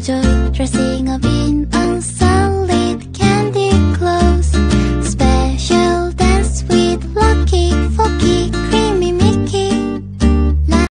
joy, dressing up